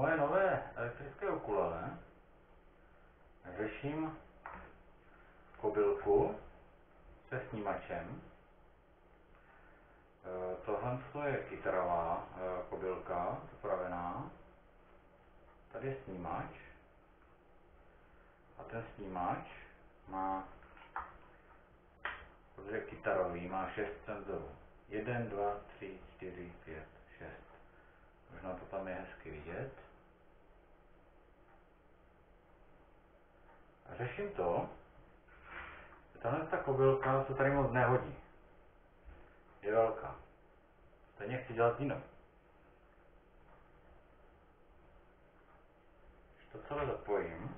moje nové elektrické ukulele řeším kobylku se snímačem. E, tohle je kytarová e, kobylka, upravená. Tady je snímač. A ten snímač má, protože je kytarový, má 6 senzorů. 1, 2, 3, 4, 5, 6. Možná to tam je hezky vidět. A řeším to, že tahle ta kobylka se tady moc nehodí. Je velká. Stejně chci dělat jinou. Když to celé zapojím,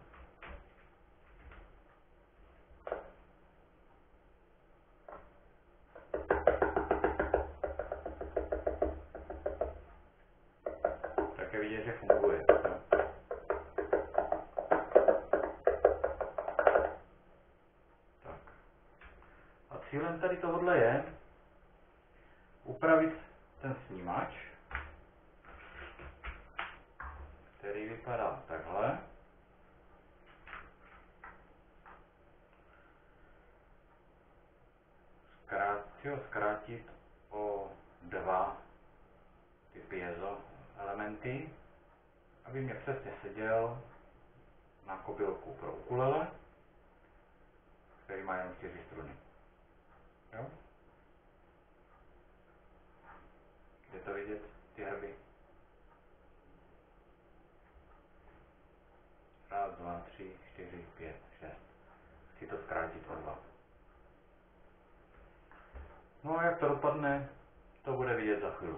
tak je vidět, že funguje. Tady tohohle je upravit ten snímač, který vypadá takhle. Zkrátit, ho zkrátit o dva ty piezo elementy, aby mě přesně seděl na kobylku pro ukulele, který má jenom čtyři struny. Jo? Je to vidět, ty hrby? Raz, dva, tři, čtyři, pět, šest. Chci to zkrátit o dva. No a jak to dopadne, to bude vidět za chvíli.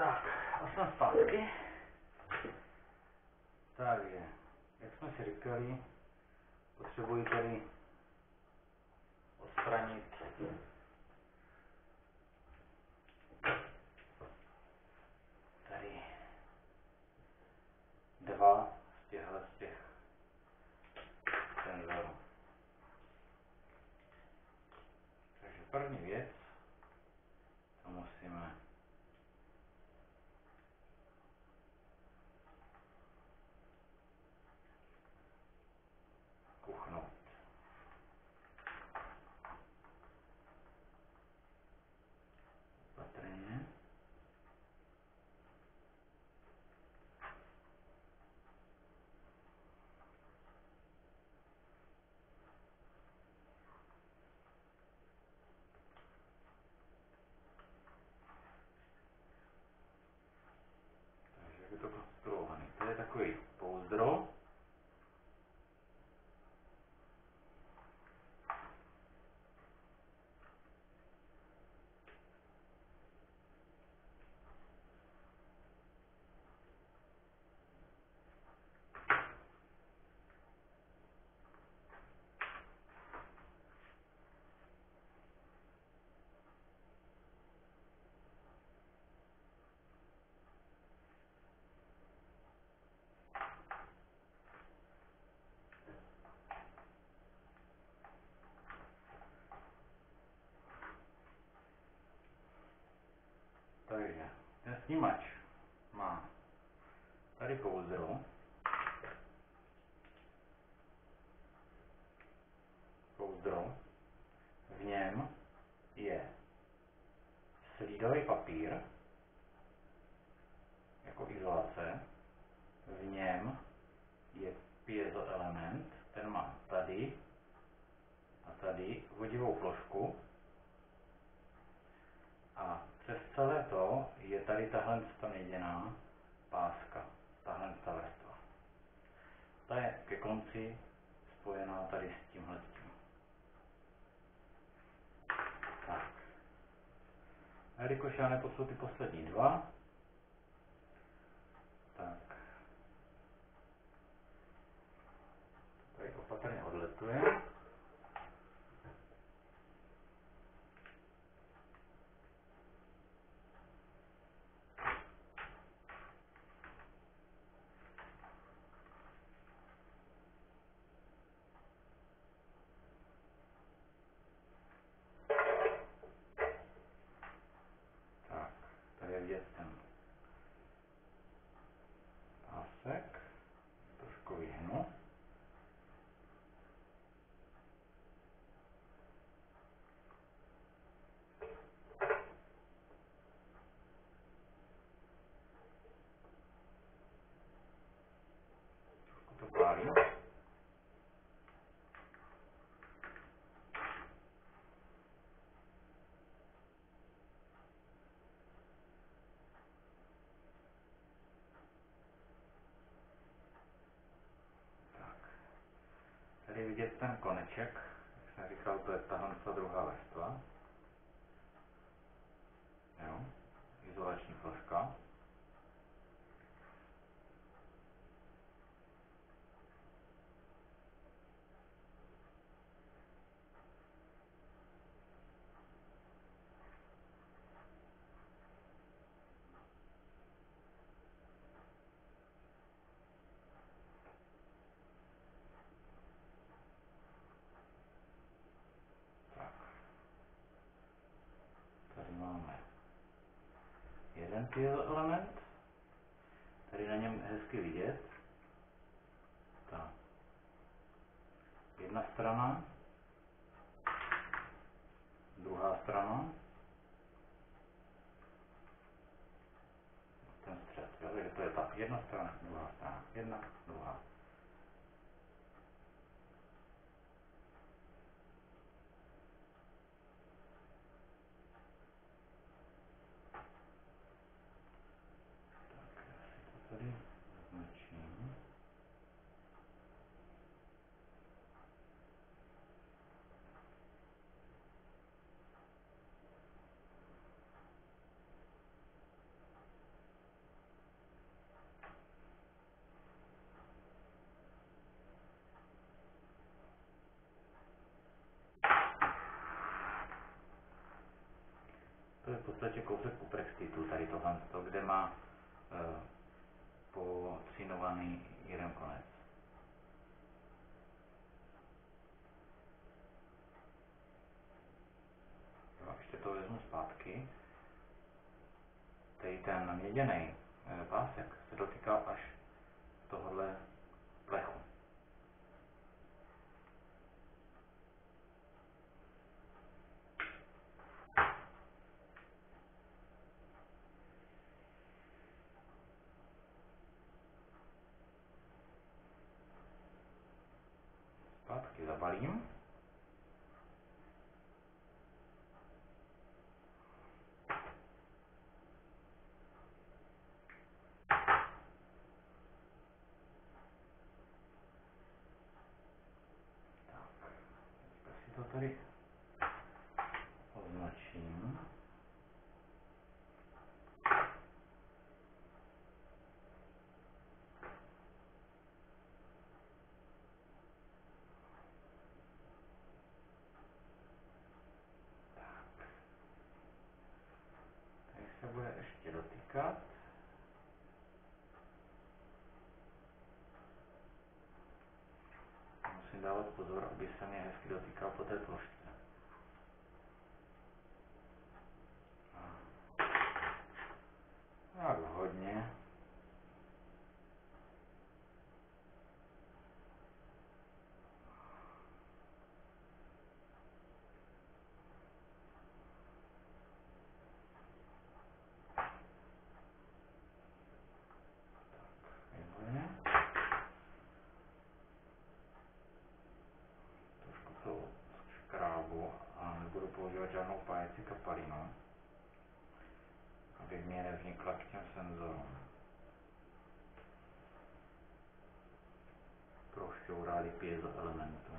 Tak, a jsme zpátky. Takže, jak jsme si říkali, potřebuji tady odstranit tady dva z těchhle z těch senzorů. Takže první věc, draw Takže ten snímač má tady pouzdro. Pouzdro. V něm je slídový papír jako izolace. V něm je piezo element, ten má tady a tady vodivou plošku a přes celé to je tady tahle neděná páska, tahle ta vrstva. Ta je ke konci spojená tady s tímhle tím. Tak. A jelikož já nepotřebuji ty poslední dva, tak tady opatrně odletuje. Je vidět ten koneček, jak jsem říkal, to je tahle ta druhá vrstva. Jo, jeden element, tady na něm hezky vidět. Tak. Jedna strana, druhá strana, ten střed, jo? to je ta jedna strana, druhá strana, jedna, druhá. To je v podstatě kousek kuprexitu, tady tohle, kde má pocínovaný jeden konec. Jo, ještě to vezmu zpátky. Tady ten měděný e, pásek se dotýká až tohohle plechu. volume. Gracias. Pozor, aby se mě hezky dotýkal po té plošce. Aby mě nevznikla k těm senzorům. Prošťourali piezo elementům.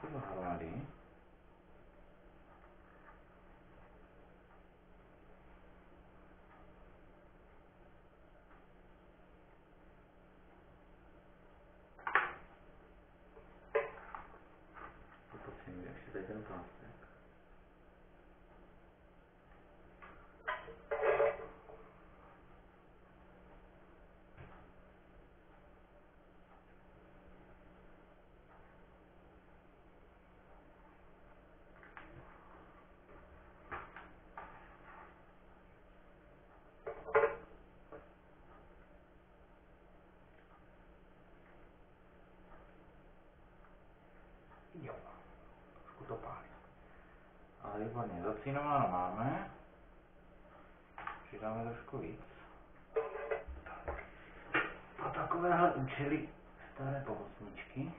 to dohromady. Poprosím ještě tady ten pásek. To pálí. Ale výborně, zacínováno máme. Přidáme trošku víc. Tak. A takovéhle účely staré pomocničky.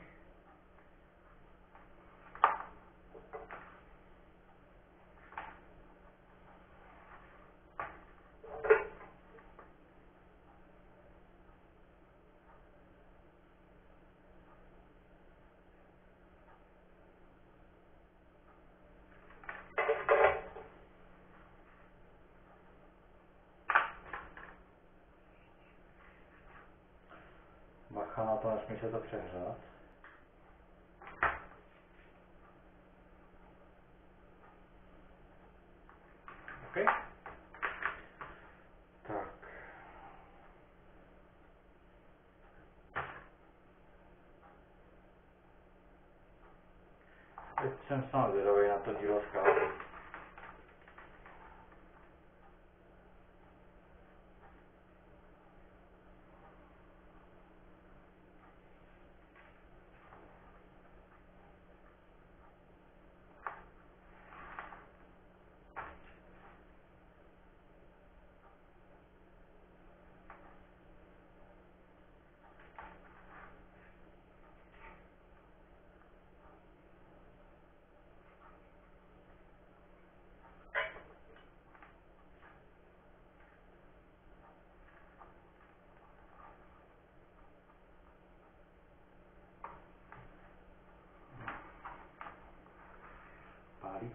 Bacha na to, nesmí se to přehřát. OK. Tak. Teď jsem snad zvědavý na to dílo zkázy.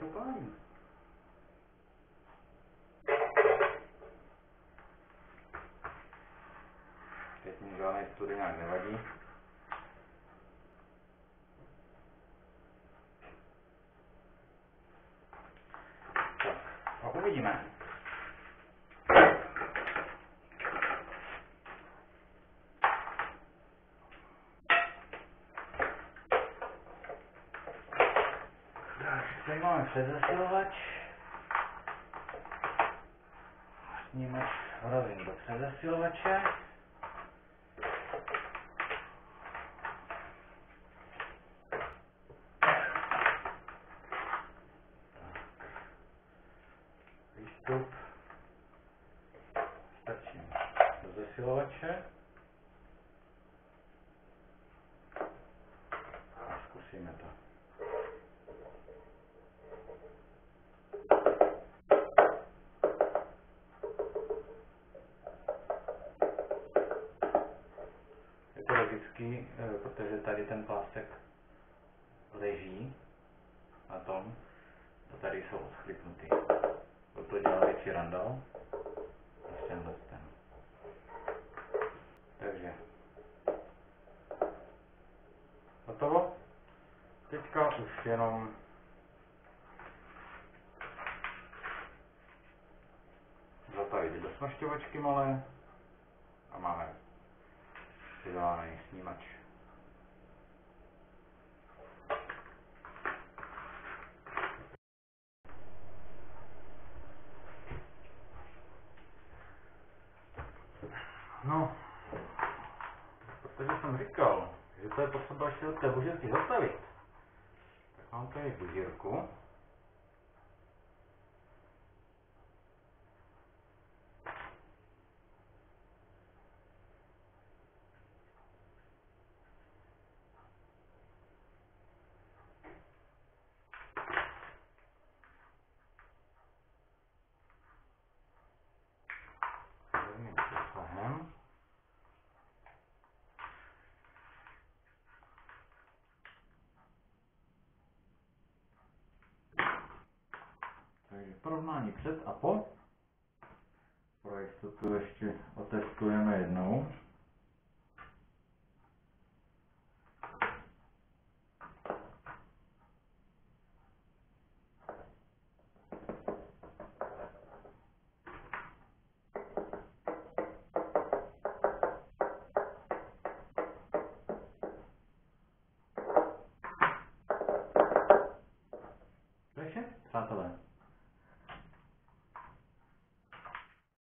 Pálí. Teď mi žádný study nějak nevadí. Tak, a uvidíme. Tak, předzesilovač. Snímač vrazím do předzesilovače. Výstup strčím do zesilovače. A zkusíme to. Je to eh, protože tady ten pásek leží na tom a tady jsou odchlipnutý. Proto dělal větší randal než tenhle ten. Takže hotovo. Teďka už jenom zapavit do smažťovačky malé a máme přidávaný snímač. No, protože jsem říkal, že to je potřeba té bužírky zastavit, tak mám tady bužírku. Takže porovnání před a po. Pro jistotu ještě otestujeme jednou.